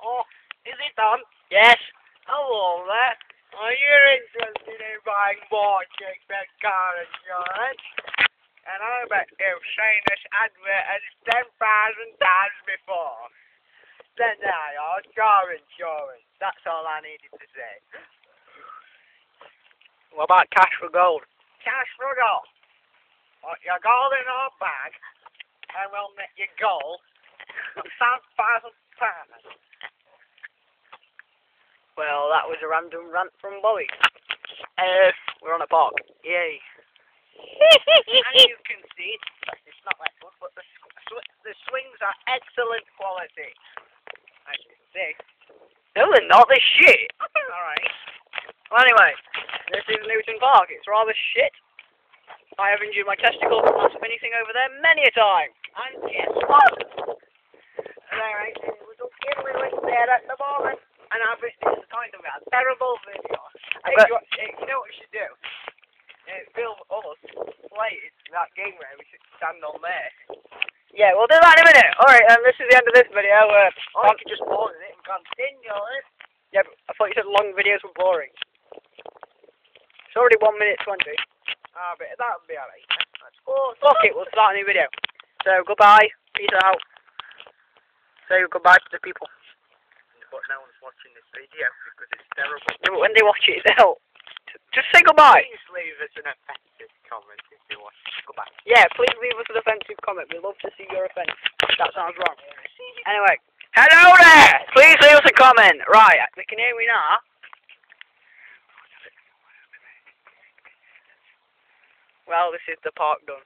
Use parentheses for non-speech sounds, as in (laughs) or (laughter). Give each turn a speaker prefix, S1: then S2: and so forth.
S1: Oh, is it on?
S2: Yes.
S1: Hello there. Are you interested in buying more chickbed car insurance? And I bet you've seen this advert at 10,000 times before. Then there you are, car insurance. That's all I needed to say.
S2: What about cash for gold?
S1: Cash for gold. Put your gold in our bag, and we'll make you gold for 5,000 pounds.
S2: Well, that was a random rant from Bobby. Uh, we're on a park. Yay.
S1: As you (laughs) can see, it's not like one, but the, sw- the swings are excellent quality. As you can see.
S2: No, they're not. They're shit. (laughs)
S1: Alright.
S2: Well, anyway, this is Newton Park. It's rather shit. I have injured my testicles from that spinny thing over there many a time.
S1: And guess what? Alright, there's a little kid living there at the moment. And I a terrible video.
S2: I
S1: Hey, you, hey, you know what we should do? Uh, film us play it's that game where we should stand on there.
S2: Yeah, we'll do that in a minute. Alright, um, this is the end of this video. Uh,
S1: Or you could just pause it and continue it.
S2: yeah, but I thought you said long videos were boring. It's already 1 minute 20.
S1: Ah, but that would be alright. Let's.
S2: Fuck it, we'll start a new video. So, goodbye. Peace out. Say goodbye to the people.
S1: But no one's watching this video because it's terrible.
S2: Yeah, but when they watch it, they'll... Just say goodbye.
S1: Please leave us an offensive comment if you want. Goodbye.
S2: Yeah, please leave us an offensive comment. We love to see your offence. That sounds wrong. Anyway, hello there! Please leave us a comment. Right, uh, we can hear me now. Well, this is the park done.